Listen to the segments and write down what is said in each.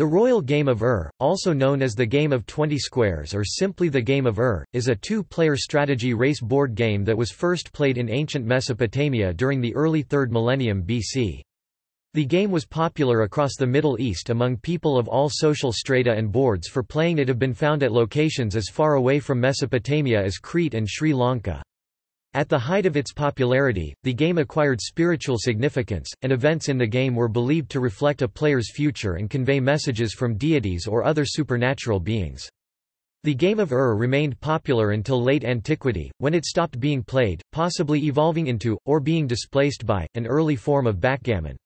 The Royal Game of Ur, also known as the Game of 20 Squares or simply the Game of Ur, is a two-player strategy race board game that was first played in ancient Mesopotamia during the early 3rd millennium BC. The game was popular across the Middle East among people of all social strata and boards for playing it have been found at locations as far away from Mesopotamia as Crete and Sri Lanka. At the height of its popularity, the game acquired spiritual significance, and events in the game were believed to reflect a player's future and convey messages from deities or other supernatural beings. The game of Ur remained popular until late antiquity, when it stopped being played, possibly evolving into, or being displaced by, an early form of backgammon.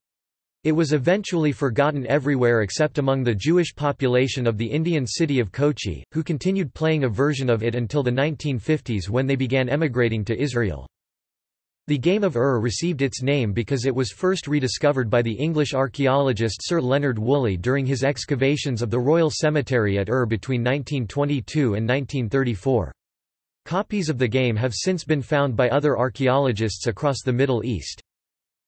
It was eventually forgotten everywhere except among the Jewish population of the Indian city of Kochi, who continued playing a version of it until the 1950s when they began emigrating to Israel. The game of Ur received its name because it was first rediscovered by the English archaeologist Sir Leonard Woolley during his excavations of the Royal Cemetery at Ur between 1922 and 1934. Copies of the game have since been found by other archaeologists across the Middle East.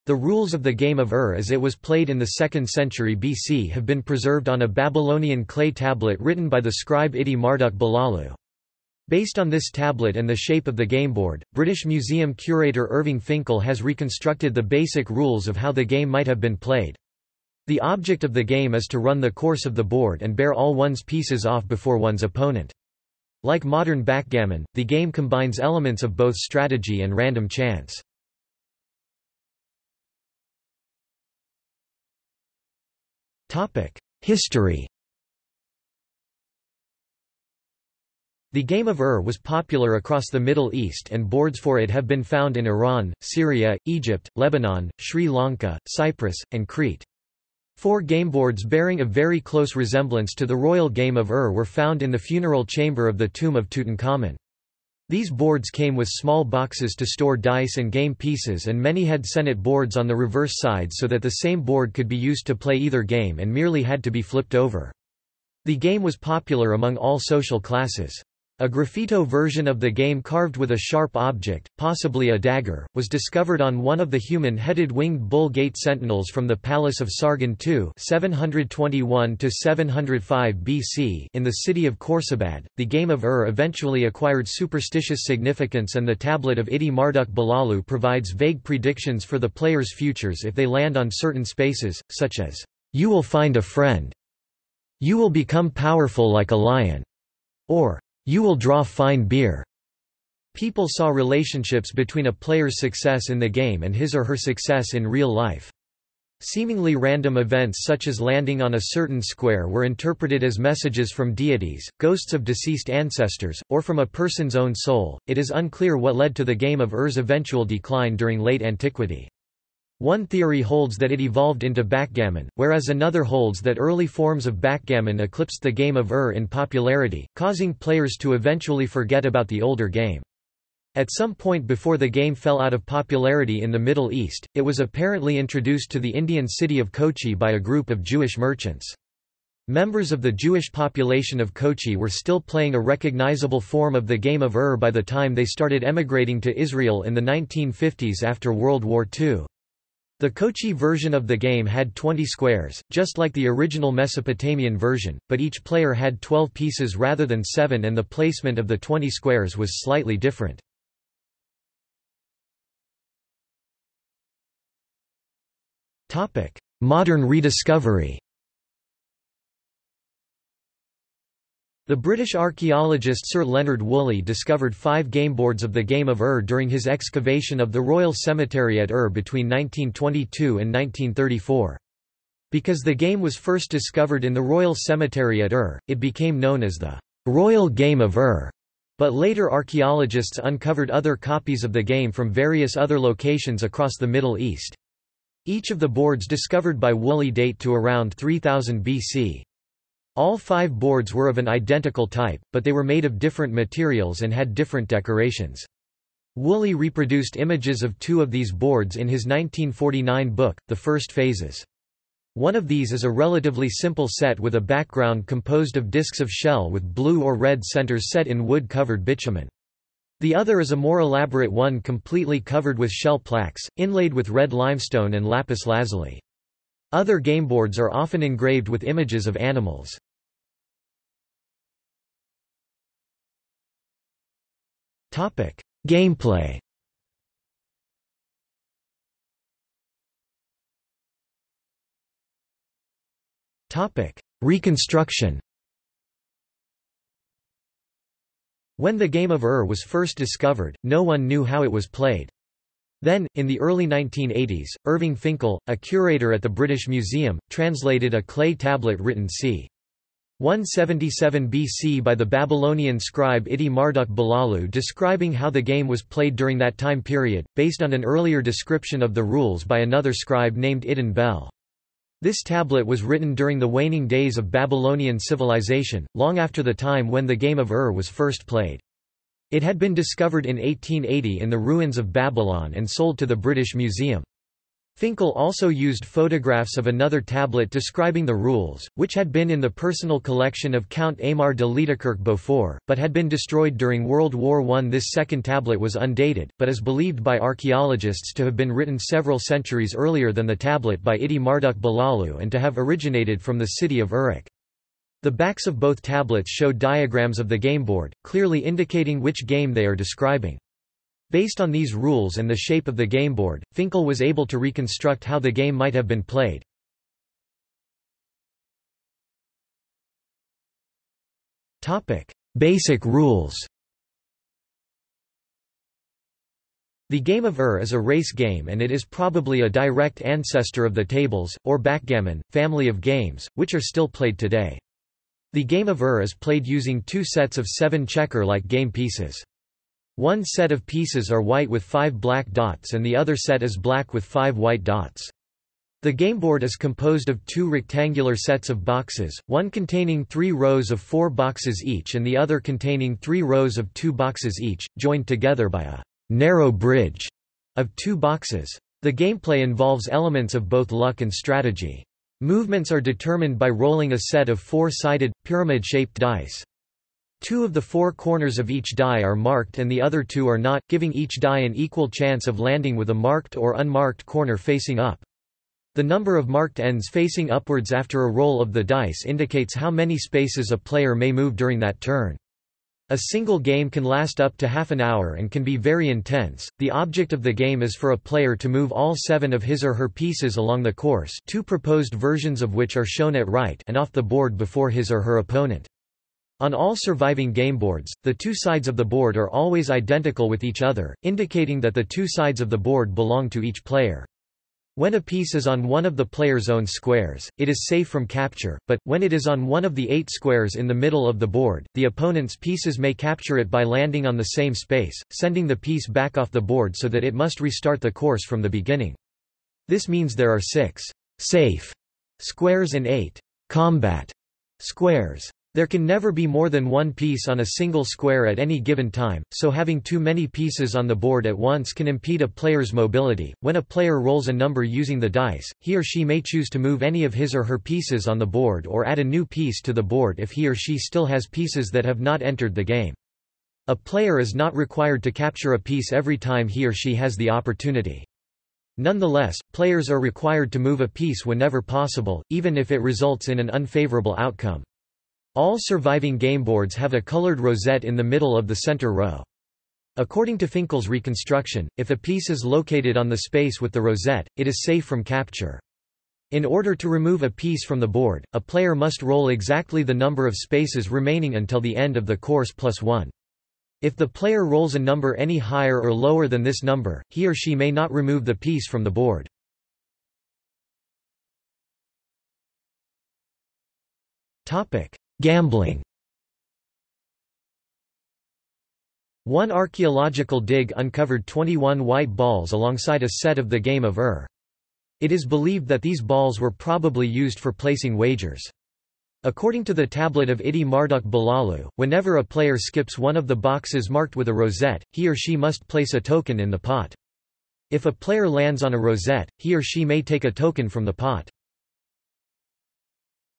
The rules of the game of Ur as it was played in the 2nd century BC have been preserved on a Babylonian clay tablet written by the scribe Itti Marduk Balalu. Based on this tablet and the shape of the gameboard, British Museum curator Irving Finkel has reconstructed the basic rules of how the game might have been played. The object of the game is to run the course of the board and bear all one's pieces off before one's opponent. Like modern backgammon, the game combines elements of both strategy and random chance. History The game of Ur was popular across the Middle East and boards for it have been found in Iran, Syria, Egypt, Lebanon, Sri Lanka, Cyprus, and Crete. Four gameboards bearing a very close resemblance to the royal game of Ur were found in the funeral chamber of the tomb of Tutankhamun. These boards came with small boxes to store dice and game pieces and many had Senet boards on the reverse side so that the same board could be used to play either game and merely had to be flipped over. The game was popular among all social classes. A graffito version of the game carved with a sharp object, possibly a dagger, was discovered on one of the human-headed winged bull gate sentinels from the Palace of Sargon II 721 BC in the city of Khorsabad. The game of Ur eventually acquired superstitious significance and the tablet of Itti Marduk Balalu provides vague predictions for the player's futures if they land on certain spaces, such as, "'You will find a friend'", "'You will become powerful like a lion'", or you will draw fine beer. People saw relationships between a player's success in the game and his or her success in real life. Seemingly random events such as landing on a certain square were interpreted as messages from deities, ghosts of deceased ancestors, or from a person's own soul. It is unclear what led to the game of Ur's eventual decline during late antiquity. One theory holds that it evolved into backgammon, whereas another holds that early forms of backgammon eclipsed the game of Ur in popularity, causing players to eventually forget about the older game. At some point before the game fell out of popularity in the Middle East, it was apparently introduced to the Indian city of Kochi by a group of Jewish merchants. Members of the Jewish population of Kochi were still playing a recognizable form of the game of Ur by the time they started emigrating to Israel in the 1950s after World War II. The Kochi version of the game had 20 squares, just like the original Mesopotamian version, but each player had 12 pieces rather than 7 and the placement of the 20 squares was slightly different. Modern rediscovery The British archaeologist Sir Leonard Woolley discovered five gameboards of the Game of Ur during his excavation of the Royal Cemetery at Ur between 1922 and 1934. Because the game was first discovered in the Royal Cemetery at Ur, it became known as the Royal Game of Ur. But later archaeologists uncovered other copies of the game from various other locations across the Middle East. Each of the boards discovered by Woolley date to around 3000 BC. All five boards were of an identical type, but they were made of different materials and had different decorations. Woolley reproduced images of two of these boards in his 1949 book, The First Phases. One of these is a relatively simple set with a background composed of discs of shell with blue or red centers set in wood-covered bitumen. The other is a more elaborate one completely covered with shell plaques, inlaid with red limestone and lapis lazuli. Other gameboards are often engraved with images of animals. Gameplay Topic: Reconstruction When the game of Ur was first discovered, no one knew how it was played. Then, in the early 1980s, Irving Finkel, a curator at the British Museum, translated a clay tablet written c. 177 BC by the Babylonian scribe Itti Marduk Balalu describing how the game was played during that time period, based on an earlier description of the rules by another scribe named Iddin Bel. This tablet was written during the waning days of Babylonian civilization, long after the time when the game of Ur was first played. It had been discovered in 1880 in the ruins of Babylon and sold to the British Museum. Finkel also used photographs of another tablet describing the rules, which had been in the personal collection of Count Aymar de Liedekerke Beaufort, but had been destroyed during World War I. This second tablet was undated, but is believed by archaeologists to have been written several centuries earlier than the tablet by Itti Marduk Balalu and to have originated from the city of Uruk. The backs of both tablets show diagrams of the gameboard, clearly indicating which game they are describing. Based on these rules and the shape of the gameboard, Finkel was able to reconstruct how the game might have been played. Basic rules The game of Ur is a race game and it is probably a direct ancestor of the tables, or backgammon, family of games, which are still played today. The game of Ur is played using two sets of seven checker-like game pieces. One set of pieces are white with five black dots and the other set is black with five white dots. The gameboard is composed of two rectangular sets of boxes, one containing three rows of four boxes each and the other containing three rows of two boxes each, joined together by a narrow bridge of two boxes. The gameplay involves elements of both luck and strategy. Movements are determined by rolling a set of four-sided, pyramid-shaped dice. Two of the four corners of each die are marked and the other two are not, giving each die an equal chance of landing with a marked or unmarked corner facing up. The number of marked ends facing upwards after a roll of the dice indicates how many spaces a player may move during that turn. A single game can last up to half an hour and can be very intense. The object of the game is for a player to move all seven of his or her pieces along the course two proposed versions of which are shown at right and off the board before his or her opponent. On all surviving gameboards, the two sides of the board are always identical with each other, indicating that the two sides of the board belong to each player. When a piece is on one of the player's own squares, it is safe from capture, but, when it is on one of the eight squares in the middle of the board, the opponent's pieces may capture it by landing on the same space, sending the piece back off the board so that it must restart the course from the beginning. This means there are six safe squares and eight combat squares. There can never be more than one piece on a single square at any given time, so having too many pieces on the board at once can impede a player's mobility. When a player rolls a number using the dice, he or she may choose to move any of his or her pieces on the board or add a new piece to the board if he or she still has pieces that have not entered the game. A player is not required to capture a piece every time he or she has the opportunity. Nonetheless, players are required to move a piece whenever possible, even if it results in an unfavorable outcome. All surviving gameboards have a colored rosette in the middle of the center row. According to Finkel's reconstruction, if a piece is located on the space with the rosette, it is safe from capture. In order to remove a piece from the board, a player must roll exactly the number of spaces remaining until the end of the course plus one. If the player rolls a number any higher or lower than this number, he or she may not remove the piece from the board. Gambling One archaeological dig uncovered 21 white balls alongside a set of the game of Ur. It is believed that these balls were probably used for placing wagers. According to the tablet of Itti Marduk Balalu, whenever a player skips one of the boxes marked with a rosette, he or she must place a token in the pot. If a player lands on a rosette, he or she may take a token from the pot.